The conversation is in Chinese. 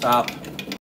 Stop.